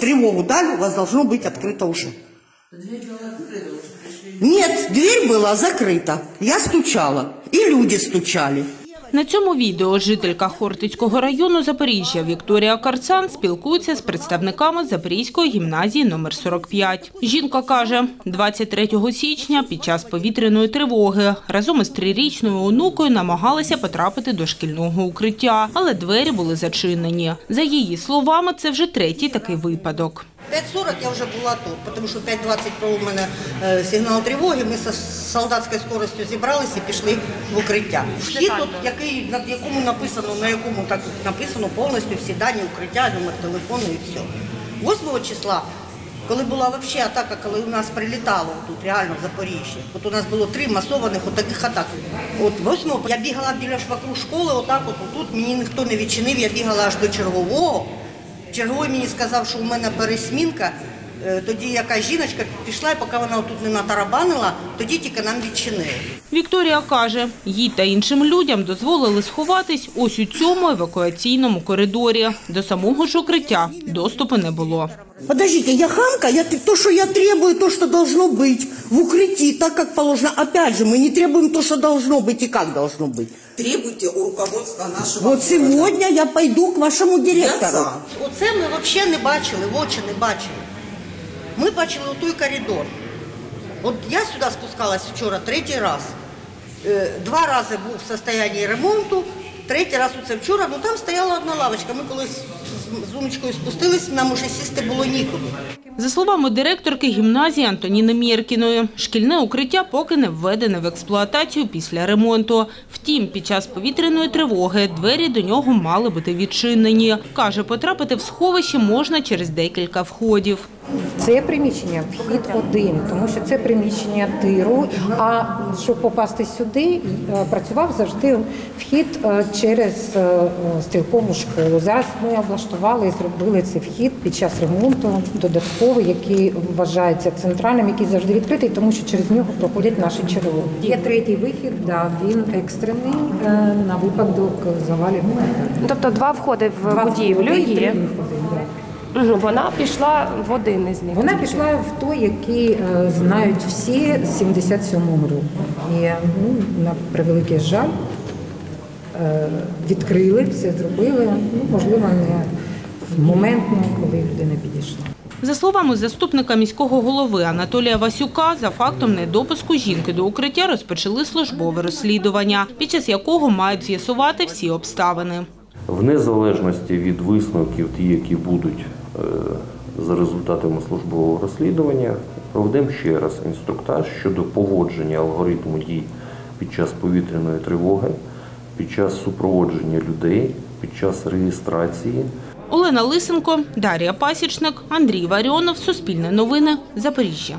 тревогу дали, у вас должно быть открыто уже. Нет, дверь была закрыта. Я стучала, и люди стучали. На цьому відео жителька Хортицького району Запоріжжя Вікторія Карцан спілкується з представниками Запорізької гімназії номер 45. Жінка каже, 23 січня під час повітряної тривоги разом із трирічною онукою намагалася потрапити до шкільного укриття, але двері були зачинені. За її словами, це вже третій такий випадок. 5.40 я вже була тут, тому що 5.20 провів у мене е, сигнал тривоги. Ми з солдатською скоростю зібралися і пішли в укриття. Вхід, тут, який, на якому написано, на якому так написано повністю всі дані укриття, номер телефону і все. 8 числа, коли була взагалі атака, коли у нас прилітало тут реально в Запоріжжі, от у нас було три масованих отаких атак. От 8 я бігала біля ж вокруг школи, отак от тут мені ніхто не відчинив, я бігала аж до чергового. Черговий мені сказав, що у мене пересмінка. Е, Тоді якась жіночка пішла, і поки вона тут не натарабанила, тоді тільки нам відчинили. Вікторія каже, їй та іншим людям дозволили сховатись ось у цьому евакуаційному коридорі. До самого ж укриття доступу не було. Подождите, я хамка, я, то, что я требую, то, что должно быть в укрытии, так, как положено. Опять же, мы не требуем то, что должно быть и как должно быть. требуйте у руководства нашего Вот сегодня я пойду к вашему директору. за. Оце ми взагалі не бачили, в очі не бачили. Ми бачили той коридор. От я сюди спускалась вчора третій раз. Е, Два рази був в стані ремонту, третій раз оце вчора, ну там стояла одна лавочка. Ми коли з- з- з Умочкою спустились, нам уже сісти було нікуди. За словами директорки гімназії Антоніни Мєркіної, шкільне укриття поки не введене в експлуатацію після ремонту. Втім, під час повітряної тривоги двері до нього мали бути відчинені. Каже, потрапити в сховище можна через декілька входів. Це приміщення вхід один, тому що це приміщення тиру. А щоб попасти сюди, е, працював завжди вхід е, через е, стрілкову школу. Зараз ми облаштували і зробили цей вхід під час ремонту додатковий, який вважається центральним, який завжди відкритий, тому що через нього проходять наші ЧРУ. Є третій вихід, да, він екстрений е, на випадок завалів. Тобто два входи в Два будівлю входи три є. виходи, да. Мгм, Вона пішла в один із них. Вона пішла в той, який е, знають всі з 77-го року. І ну, на превеликий жаль відкрили, все зробили. Ну, можливо, не моментно, коли людина підійшла. За словами заступника міського голови Анатолія Васюка, за фактом недопуску жінки до укриття розпочали службове розслідування, під час якого мають з'ясувати всі обставини. В незалежності від висновків, ті, які будуть е, за результатами службового розслідування, проведемо ще раз інструктаж щодо поводження алгоритму дій під час повітряної тривоги, під час супроводження людей, під час реєстрації. Олена Лисенко, Дар'я Пасічник, Андрій Варіонов, Суспільне новини, Запоріжжя.